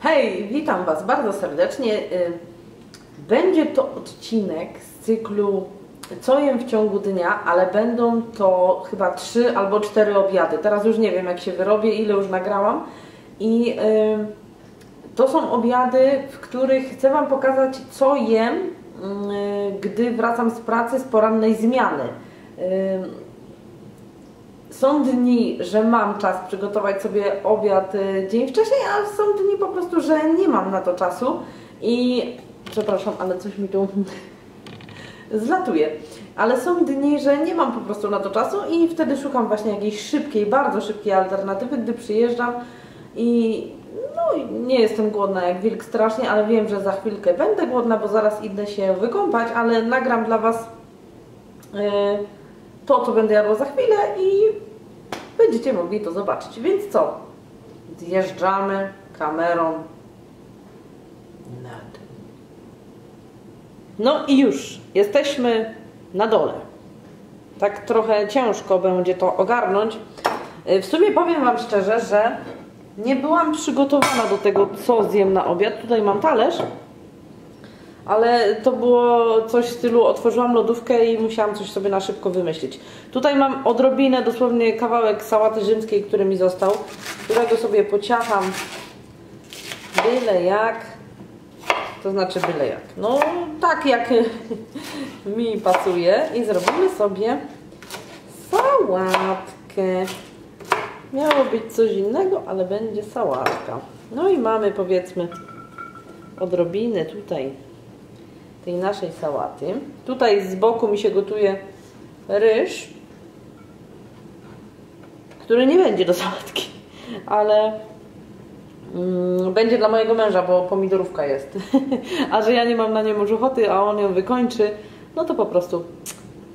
Hej, witam Was bardzo serdecznie. Y, Będzie to odcinek z cyklu Co jem w ciągu dnia, ale będą to chyba trzy albo cztery obiady. Teraz już nie wiem, jak się wyrobię, ile już nagrałam. I y, to są obiady, w których chcę Wam pokazać, co jem, y, gdy wracam z pracy z porannej zmiany. Są dni, że mam czas przygotować sobie obiad y, dzień wcześniej, a są dni po prostu, że nie mam na to czasu i przepraszam, ale coś mi tu zlatuje. Ale są dni, że nie mam po prostu na to czasu i wtedy szukam właśnie jakiejś szybkiej, bardzo szybkiej alternatywy, gdy przyjeżdżam i no nie jestem głodna jak wilk strasznie, ale wiem, że za chwilkę będę głodna, bo zaraz idę się wykąpać, ale nagram dla Was yy, to, co będę jadła za chwilę i będziecie mogli to zobaczyć. Więc co? Zjeżdżamy kamerą na dół. No i już jesteśmy na dole. Tak trochę ciężko będzie to ogarnąć. W sumie powiem Wam szczerze, że nie byłam przygotowana do tego, co zjem na obiad. Tutaj mam talerz, ale to było coś w stylu otworzyłam lodówkę i musiałam coś sobie na szybko wymyślić. Tutaj mam odrobinę, dosłownie kawałek sałaty rzymskiej, który mi został, którego sobie pociacham byle jak, to znaczy byle jak, no tak jak mi pasuje i zrobimy sobie sałatkę. Miało być coś innego, ale będzie sałatka. No i mamy powiedzmy odrobinę tutaj tej naszej sałaty. Tutaj z boku mi się gotuje ryż, który nie będzie do sałatki, ale mm, będzie dla mojego męża, bo pomidorówka jest. a że ja nie mam na nią już ochoty, a on ją wykończy, no to po prostu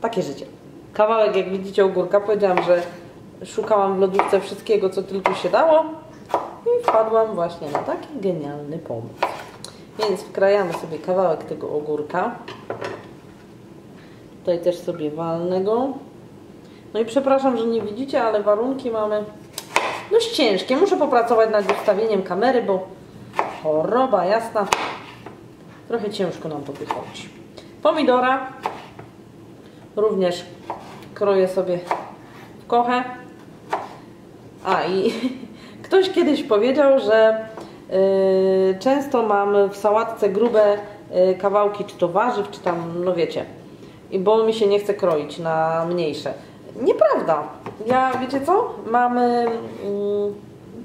takie życie. Kawałek, jak widzicie, ogórka. Powiedziałam, że szukałam w lodówce wszystkiego, co tylko się dało i wpadłam właśnie na taki genialny pomysł. Więc wkrajamy sobie kawałek tego ogórka. Tutaj też sobie walnę go. No i przepraszam, że nie widzicie, ale warunki mamy dość ciężkie. Muszę popracować nad ustawieniem kamery, bo choroba jasna. Trochę ciężko nam to wychodzi. Pomidora również kroję sobie w kochę. A i ktoś kiedyś powiedział, że często mam w sałatce grube yy, kawałki, czy to warzyw, czy tam, no wiecie, bo mi się nie chce kroić na mniejsze. Nieprawda. Ja, wiecie co? Mam, yy,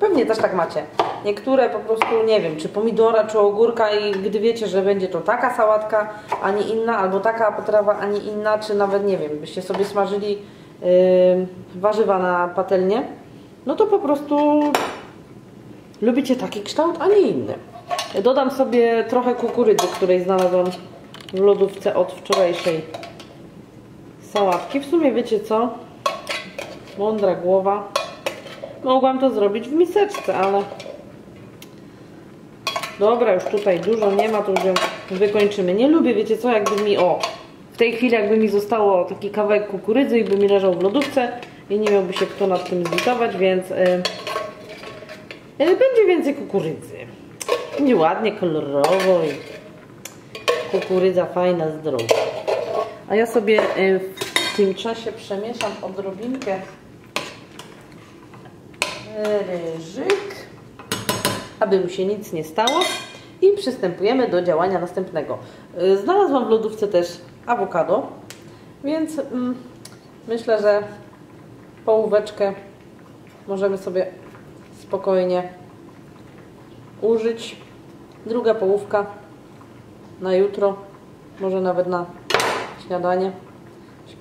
pewnie też tak macie. Niektóre po prostu, nie wiem, czy pomidora, czy ogórka i gdy wiecie, że będzie to taka sałatka, a nie inna, albo taka potrawa, a nie inna, czy nawet, nie wiem, byście sobie smażyli yy, warzywa na patelnię, no to po prostu Lubicie taki kształt, a nie inny. Dodam sobie trochę kukurydzy, której znalazłam w lodówce od wczorajszej sałatki. W sumie wiecie co? Mądra głowa. Mogłam to zrobić w miseczce, ale... Dobra, już tutaj dużo nie ma, to już ją wykończymy. Nie lubię, wiecie co, jakby mi... O! W tej chwili jakby mi zostało taki kawałek kukurydzy i by mi leżał w lodówce i nie miałby się kto nad tym zlitować, więc... Yy będzie więcej kukurydzy. Będzie ładnie, kolorowo i kukurydza fajna, zdrowa. A ja sobie e, w tym czasie przemieszam odrobinkę ryżyk, aby mu się nic nie stało i przystępujemy do działania następnego. Znalazłam w lodówce też awokado, więc mm, myślę, że połóweczkę możemy sobie spokojnie użyć. Druga połówka na jutro, może nawet na śniadanie.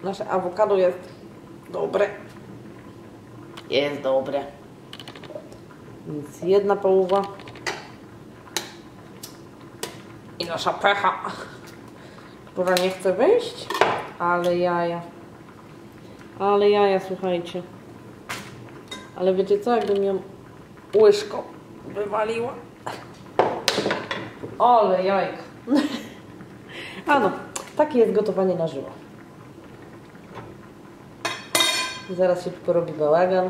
Nasze awokado jest dobre. Jest dobre. Więc jedna połowa. I nasza pecha, która nie chce wyjść, ale jaja. Ale jaja, słuchajcie. Ale wiecie co, jakbym ją łyżką wywaliła. Ole jajka. A no, takie jest gotowanie na żywo. Zaraz się tu porobi bałagan.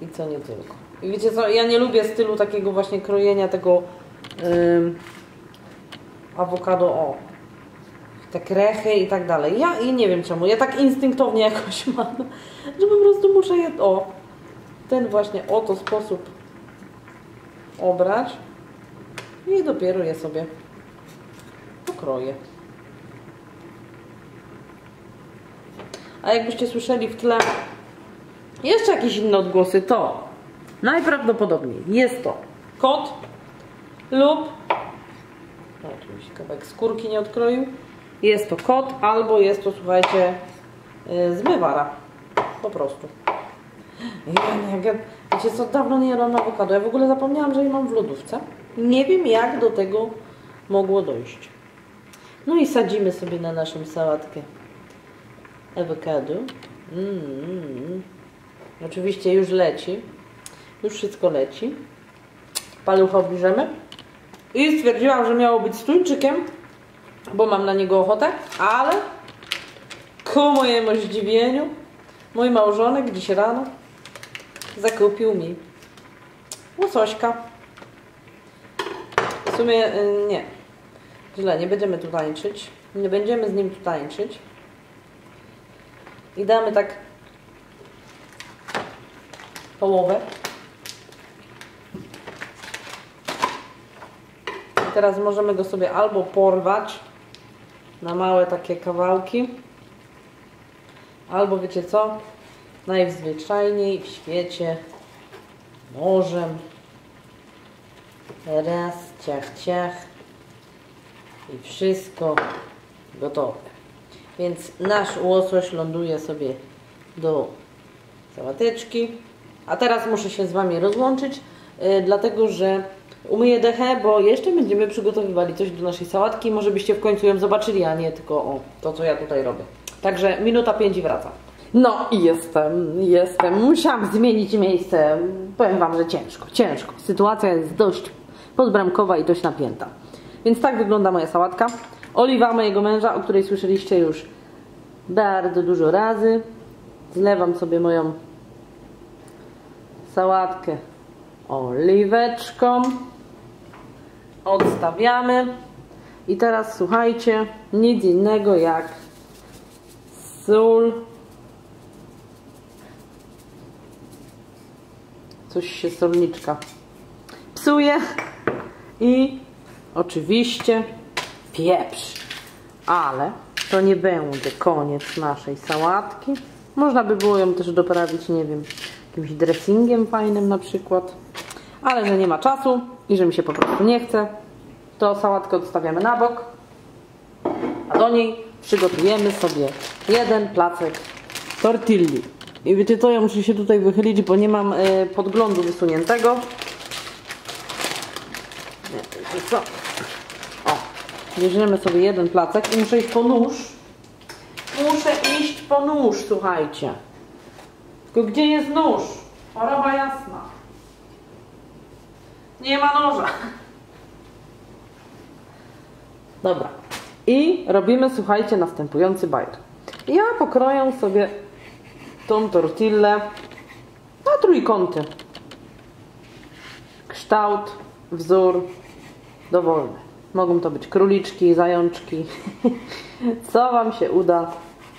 I co nie tylko. I wiecie co, ja nie lubię stylu takiego właśnie krojenia tego ym, awokado, o, te krechy i tak dalej. Ja i nie wiem czemu, ja tak instynktownie jakoś mam, że po prostu muszę je, o, ten właśnie oto sposób obrać i dopiero je sobie pokroję. A jakbyście słyszeli w tle jeszcze jakieś inne odgłosy, to najprawdopodobniej jest to kot lub no, oczywiście kawałek skórki nie odkroił. Jest to kot albo jest to, słuchajcie, yy, zmywara. Po prostu. Ja, jak ja, wiecie co, dawno nie jadłam awokado. Ja w ogóle zapomniałam, że je mam w lodówce. Nie wiem jak do tego mogło dojść. No i sadzimy sobie na naszą sałatkę awokado. Mm. Oczywiście już leci. Już wszystko leci. Palucha obniżemy. I stwierdziłam, że miało być z tuńczykiem, bo mam na niego ochotę, ale ku mojemu zdziwieniu mój małżonek dziś rano zakupił mi łosośka. W sumie y, nie. Źle, nie będziemy tu tańczyć. Nie będziemy z nim tu tańczyć. I damy tak połowę. I teraz możemy go sobie albo porwać na małe takie kawałki, albo wiecie co? Najzwyczajniej w świecie nożem. Raz, ciach, ciach i wszystko gotowe. Więc nasz łosoś ląduje sobie do sałateczki. A teraz muszę się z Wami rozłączyć, yy, dlatego że umyję dechę, bo jeszcze będziemy przygotowywali coś do naszej sałatki. Może byście w końcu ją zobaczyli, a nie tylko o to, co ja tutaj robię. Także minuta pięć i wracam. No i jestem, jestem. Musiałam zmienić miejsce. Powiem Wam, że ciężko, ciężko. Sytuacja jest dość podbramkowa i dość napięta. Więc tak wygląda moja sałatka. Oliwa mojego męża, o której słyszeliście już bardzo dużo razy. Zlewam sobie moją sałatkę oliweczką. Odstawiamy. I teraz słuchajcie, nic innego jak sól. Coś się solniczka psuje. I oczywiście pieprz. Ale to nie będzie koniec naszej sałatki. Można by było ją też doprawić, nie wiem, jakimś dressingiem fajnym na przykład. Ale że nie ma czasu i że mi się po prostu nie chce, to sałatkę odstawiamy na bok. A do niej przygotujemy sobie jeden placek tortilli. I wiecie co, ja muszę się tutaj wychylić, bo nie mam y, podglądu wysuniętego. Wiecie co? O, bierzemy sobie jeden placek i muszę iść po nóż. Muszę iść po nóż, słuchajcie. Tylko gdzie jest nóż? Choroba jasna. Nie ma noża. Dobra. I robimy, słuchajcie, następujący bajer. Ja pokroję sobie tą tortillę na trójkąty. Kształt, wzór dowolny. Mogą to być króliczki, zajączki. Co Wam się uda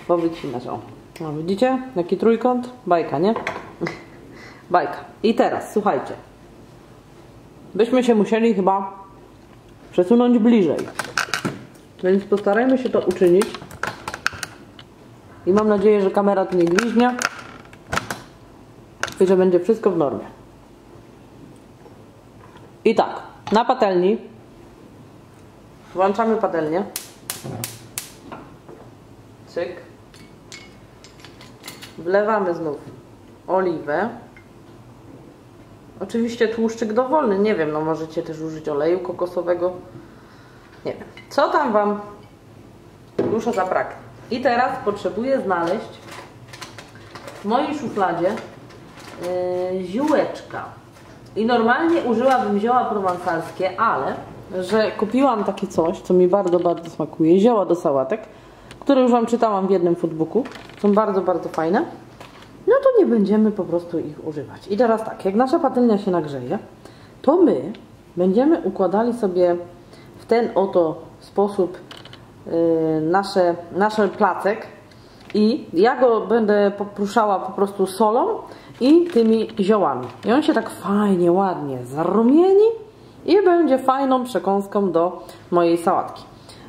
powycinać. O, no, widzicie? Jaki trójkąt? Bajka, nie? Bajka. I teraz, słuchajcie. Byśmy się musieli chyba przesunąć bliżej. Więc postarajmy się to uczynić. I mam nadzieję, że kamera tu nie gwiźnia. I że będzie wszystko w normie. I tak, na patelni włączamy patelnię. Cyk. Wlewamy znów oliwę. Oczywiście tłuszczyk dowolny, nie wiem, no możecie też użyć oleju kokosowego. Nie wiem. Co tam Wam dusza zapraknie. I teraz potrzebuję znaleźć w mojej szufladzie yy, ziółeczka. I normalnie użyłabym zioła prowansalskie, ale że kupiłam takie coś, co mi bardzo, bardzo smakuje. Zioła do sałatek, które już Wam czytałam w jednym foodbooku. Są bardzo, bardzo fajne. no to nie będziemy po prostu ich używać. I teraz tak, jak nasza patelnia się nagrzeje, to my będziemy układali sobie w ten oto sposób nasze, nasze placek i ja go będę popruszała po prostu solą i tymi ziołami. I on się tak fajnie, ładnie zarumieni i będzie fajną przekąską do mojej sałatki.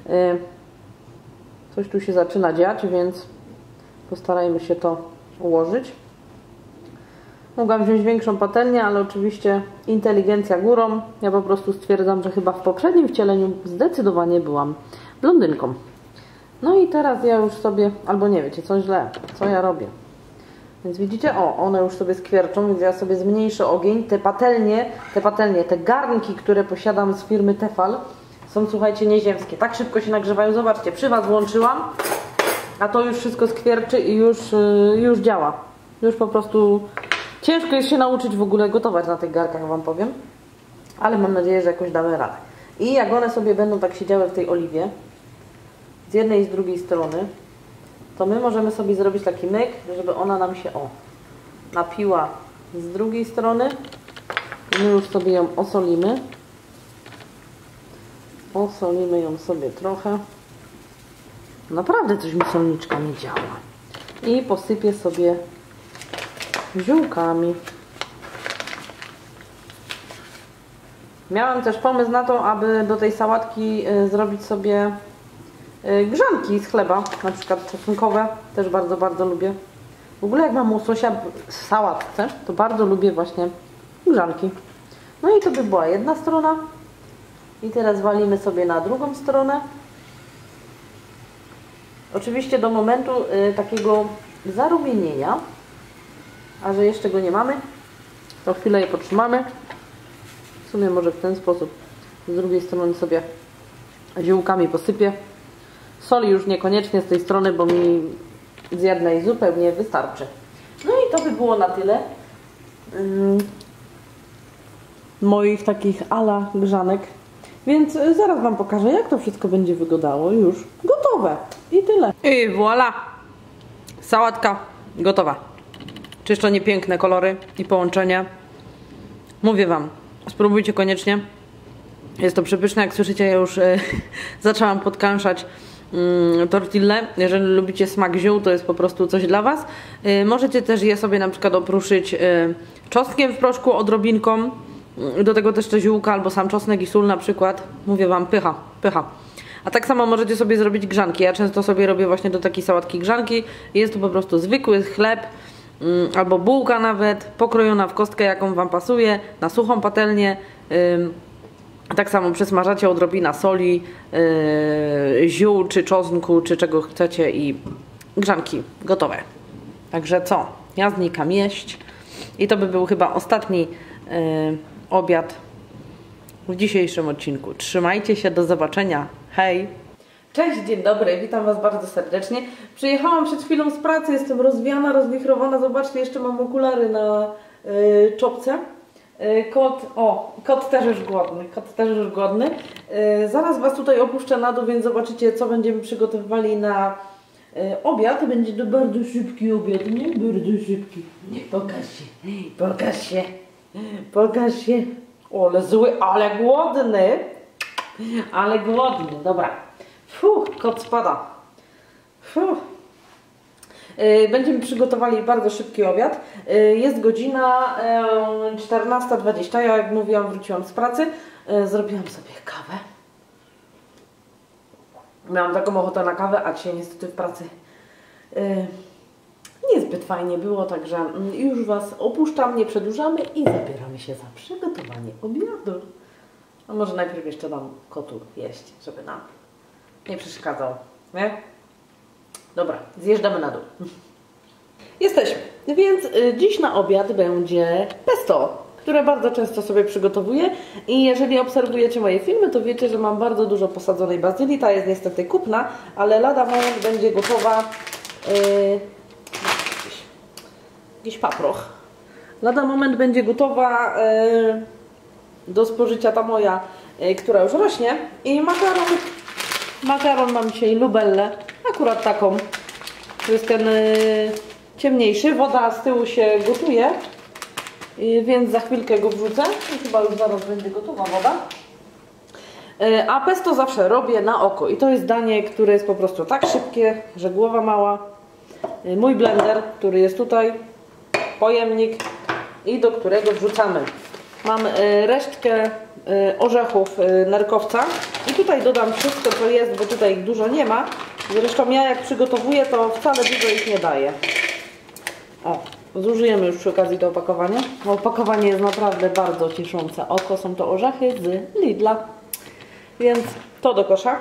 Yy, coś tu się zaczyna dziać, więc postarajmy się to ułożyć. Mogłam wziąć większą patelnię, ale oczywiście inteligencja górą. Ja po prostu stwierdzam, że chyba w poprzednim wcieleniu zdecydowanie byłam blondynką. No i teraz ja już sobie, albo nie wiecie, co źle, co ja robię. Więc widzicie, o, one już sobie skwierczą, więc ja sobie zmniejszę ogień. Te patelnie, te patelnie, te garnki, które posiadam z firmy Tefal, są, słuchajcie, nieziemskie. Tak szybko się nagrzewają. Zobaczcie, przy Was włączyłam, a to już wszystko skwierczy i już, yy, już działa. Już po prostu ciężko jest się nauczyć w ogóle gotować na tych garkach, Wam powiem. Ale mam nadzieję, że jakoś damy radę. I jak one sobie będą tak siedziały w tej oliwie, z jednej i z drugiej strony, to my możemy sobie zrobić taki myk, żeby ona nam się, o, napiła z drugiej strony. My już sobie ją osolimy. Osolimy ją sobie trochę. Naprawdę coś mi solniczka nie działa. I posypię sobie ziółkami. Miałam też pomysł na to, aby do tej sałatki y, zrobić sobie grzanki z chleba, na przykład czosnkowe, też bardzo, bardzo lubię. W ogóle jak mam łososia w sałatce, to bardzo lubię właśnie grzanki. No i to by była jedna strona. I teraz walimy sobie na drugą stronę. Oczywiście do momentu y, takiego zarumienienia, a że jeszcze go nie mamy, to chwilę je potrzymamy. W sumie może w ten sposób z drugiej strony sobie ziółkami posypię. Soli już niekoniecznie z tej strony, bo mi z jednej zupełnie wystarczy. No i to by było na tyle mm, moich takich ala grzanek. Więc y, zaraz Wam pokażę, jak to wszystko będzie wyglądało już gotowe. I tyle. I voilà! Sałatka gotowa. Czyż to nie piękne kolory i połączenia? Mówię Wam, spróbujcie koniecznie. Jest to przepyszne, jak słyszycie, ja już e, zaczęłam podkąszać tortille. Jeżeli lubicie smak ziół, to jest po prostu coś dla Was. E, możecie też je sobie na przykład opruszyć e, czosnkiem w proszku odrobinką. Do tego też te ziółka albo sam czosnek i sól na przykład. Mówię Wam, pycha, pycha. A tak samo możecie sobie zrobić grzanki. Ja często sobie robię właśnie do takiej sałatki grzanki. Jest to po prostu zwykły chleb mm, albo bułka nawet, pokrojona w kostkę, jaką Wam pasuje, na suchą patelnię. Tak samo przesmażacie odrobina soli, yy, ziół, czy czosnku, czy czego chcecie i grzanki gotowe. Także co? Ja znikam jeść. I to by był chyba ostatni yy, obiad w dzisiejszym odcinku. Trzymajcie się, do zobaczenia. Hej! Cześć, dzień dobry, witam Was bardzo serdecznie. Przyjechałam przed chwilą z pracy, jestem rozwiana, rozwichrowana. Zobaczcie, jeszcze mam okulary na yy, czopce. Yy, kot, o, kot też już głodny, kot też już głodny. Yy, zaraz Was tutaj opuszczę na dół, więc zobaczycie, co będziemy przygotowywali na yy, obiad. Będzie to bardzo szybki obiad, nie? Bardzo szybki. Pokaż się, pokaż się, pokaż się. O, ale zły, ale głodny. Ale głodny, dobra. Fuh, kot spada. Fuh. Yy, Będziemy przygotowali bardzo szybki obiad. Yy, Jest godzina yy, 14.20. Ja, jak mówiłam, wróciłam z pracy. Yy, Zrobiłam sobie kawę. Miałam taką ochotę na kawę, a dzisiaj niestety w pracy niezbyt fajnie było, także mm, już Was opuszczam, nie przedłużamy i zabieramy się za przygotowanie obiadu. A może najpierw jeszcze dam kotu jeść, żeby nam nie przeszkadzał, nie? Dobra, zjeżdżamy na dół. Jesteśmy. Więc y, dziś na obiad będzie pesto, które bardzo często sobie przygotowuję i jeżeli obserwujecie moje filmy, to wiecie, że mam bardzo dużo posadzonej bazylii. Ta jest niestety kupna, ale lada moment będzie gotowa yy, jakiś, jakiś paproch. Lada moment będzie gotowa yy, do spożycia ta moja, yy, która już rośnie i makaron Makaron mam dzisiaj lubellę, akurat taką. To jest ten y, ciemniejszy. Woda z tyłu się gotuje, y, więc za chwilkę go wrzucę. I chyba już zaraz będzie gotowa woda. Y, A pesto zawsze robię na oko i to jest danie, które jest po prostu tak szybkie, że głowa mała. Mój blender, który jest tutaj, pojemnik i do którego wrzucamy. Mam resztkę orzechów nerkowca i tutaj dodam wszystko co jest, bo tutaj dużo nie ma. Zresztą ja jak przygotowuję to wcale dużo ich nie daję. O, zużyjemy już przy okazji to opakowanie. Opakowanie jest naprawdę bardzo cieszące oko. Są to orzechy z Lidla. Więc to do kosza.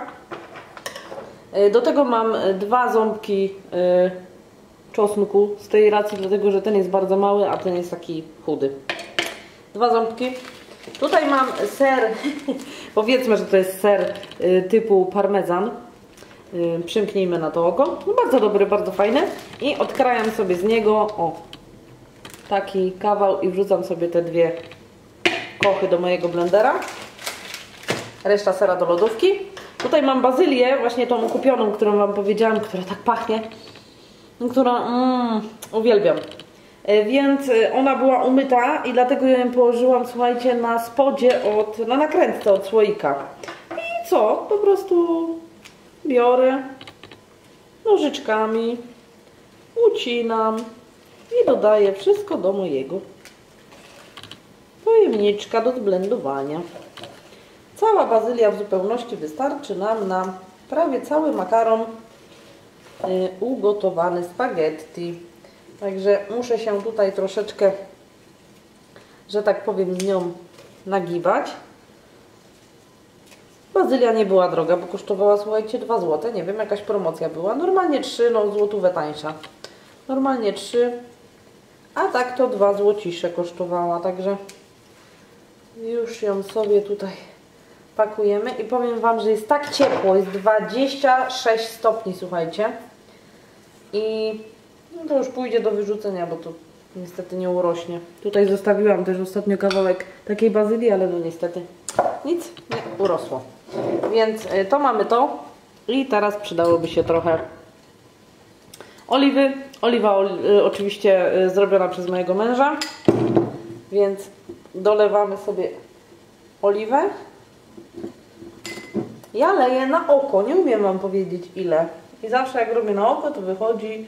Y, Do tego mam dwa ząbki y, czosnku z tej racji, dlatego że ten jest bardzo mały, a ten jest taki chudy. Dwa ząbki. Tutaj mam ser, powiedzmy, że to jest ser y, typu parmezan. Przymknijmy na to oko. No bardzo dobry, bardzo fajny. I odkrajam sobie z niego, o, taki kawał i wrzucam sobie te dwie kochy do mojego blendera. Reszta sera do lodówki. Tutaj mam bazylię, właśnie tą kupioną, którą Wam powiedziałam, która tak pachnie która mm, uwielbiam. E, Więc e, ona była umyta i dlatego ją położyłam, słuchajcie, na spodzie od, na nakrętce od słoika. I co? Po prostu biorę nożyczkami, ucinam i dodaję wszystko do mojego pojemniczka do zblendowania. Cała bazylia w zupełności wystarczy nam na prawie cały makaron y, ugotowany spaghetti. Także muszę się tutaj troszeczkę, że tak powiem, z nią nagiwać. Bazylia nie była droga, bo kosztowała, słuchajcie, 2 zł. Nie wiem, jakaś promocja była. Normalnie 3, no złotówę tańsza. Normalnie 3, a tak to 2 złocisze kosztowała, także już ją sobie tutaj pakujemy i powiem Wam, że jest tak ciepło, jest 26 stopni, słuchajcie. I no to już pójdzie do wyrzucenia, bo to niestety nie urośnie. Tutaj zostawiłam też ostatnio kawałek takiej bazylii, ale no niestety nic nie urosło. Więc y, to mamy to i teraz przydałoby się trochę oliwy. Oliwa oli- y, oczywiście y, zrobiona przez mojego męża, więc dolewamy sobie oliwę. Ja leję na oko, nie umiem Wam powiedzieć ile. I zawsze jak robię na oko, to wychodzi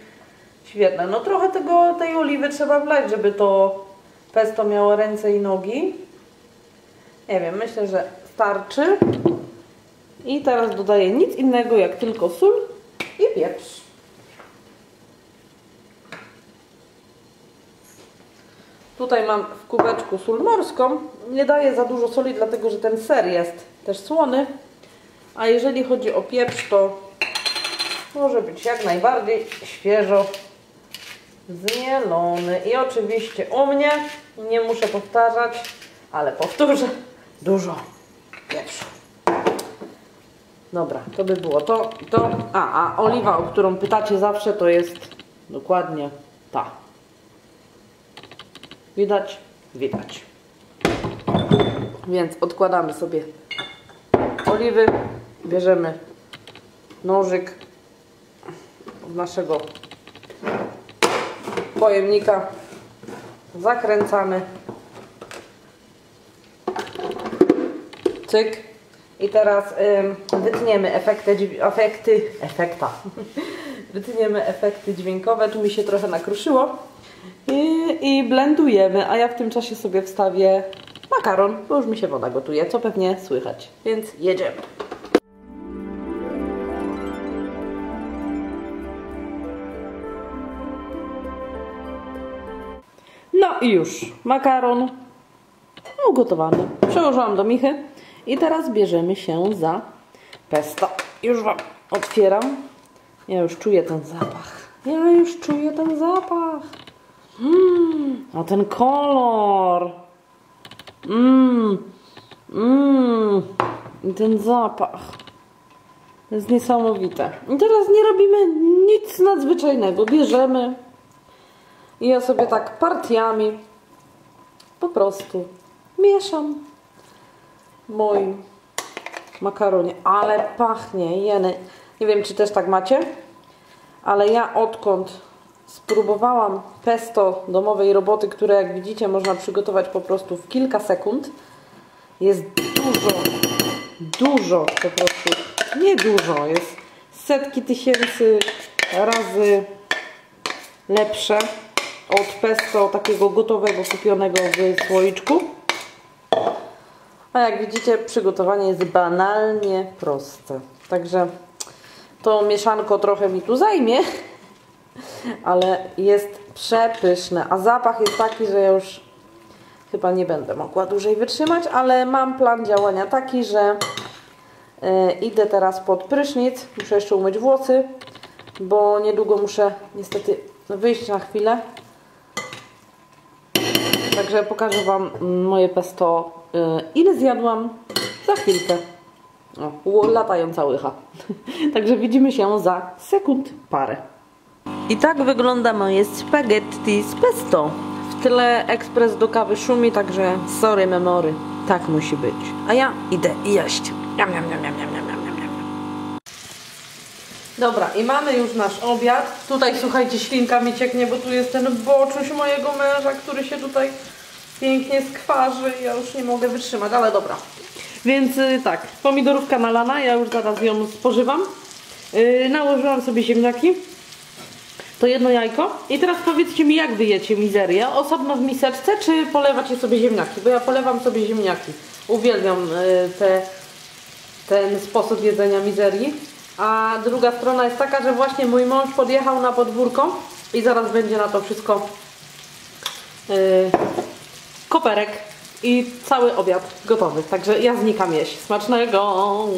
świetne. No trochę tego, tej oliwy trzeba wlać, żeby to pesto miało ręce i nogi. Nie wiem, myślę, że starczy. I teraz dodaję nic innego jak tylko sól i pieprz. Tutaj mam w kubeczku sól morską. Nie daję za dużo soli, dlatego że ten ser jest też słony. A jeżeli chodzi o pieprz, to może być jak najbardziej świeżo zmielony. I oczywiście u mnie, nie muszę powtarzać, ale powtórzę, dużo pieprzu. Dobra, to by było to, to. A, a oliwa, o którą pytacie zawsze, to jest dokładnie ta. Widać? Widać. Więc odkładamy sobie oliwy, bierzemy nożyk z naszego pojemnika, zakręcamy, cyk i teraz ym, wytniemy efekty, efekty, efekta, wytniemy efekty dźwiękowe, tu mi się trochę nakruszyło. I, i blendujemy, a ja w tym czasie sobie wstawię makaron, bo już mi się woda gotuje, co pewnie słychać, więc jedziemy. No i już, makaron. Ugotowany. Przełożyłam do michy i teraz bierzemy się za pesto. Już Wam otwieram. Ja już czuję ten zapach. Ja już czuję ten zapach. Mm, a ten kolor. Mmm. Mmm. I ten zapach. To jest niesamowite. I teraz nie robimy nic nadzwyczajnego. Bierzemy i ja sobie tak partiami po prostu mieszam moim makaronie. Ale pachnie, jeny. Nie wiem, czy też tak macie, ale ja odkąd spróbowałam pesto domowej roboty, które jak widzicie można przygotować po prostu w kilka sekund. Jest dużo, dużo po prostu, nie dużo, jest setki tysięcy razy lepsze od pesto takiego gotowego, kupionego w słoiczku. A jak widzicie, przygotowanie jest banalnie proste. Także to mieszanko trochę mi tu zajmie, ale jest przepyszne. A zapach jest taki, że już chyba nie będę mogła dłużej wytrzymać, ale mam plan działania taki, że yy, idę teraz pod prysznic. Muszę jeszcze umyć włosy, bo niedługo muszę niestety wyjść na chwilę. Także pokażę Wam moje pesto, Y, ile zjadłam? Za chwilkę. O, latają całycha. Także widzimy się za sekund parę. I tak wygląda moje spaghetti z pesto. W tyle ekspres do kawy szumi, także sorry memory. Tak musi być. A ja idę i jeść. Jam, jam, jam, jam, jam, jam. Dobra, i mamy już nasz obiad. Tutaj, słuchajcie, ślinka mi cieknie, bo tu jest ten boczuś mojego męża, który się tutaj pięknie skwarzy. Ja już nie mogę wytrzymać, ale dobra. Więc y, tak, pomidorówka nalana, ja już zaraz ją spożywam. Yy, nałożyłam sobie ziemniaki. To jedno jajko. I teraz powiedzcie mi, jak wyjecie mizerię? Osobno w miseczce, czy polewacie sobie ziemniaki? Bo ja polewam sobie ziemniaki. Uwielbiam yy, te, ten sposób jedzenia mizerii. A druga strona jest taka, że właśnie mój mąż podjechał na podwórko i zaraz będzie na to wszystko yy, koperek i cały obiad gotowy. Także ja znikam jeść. Smacznego!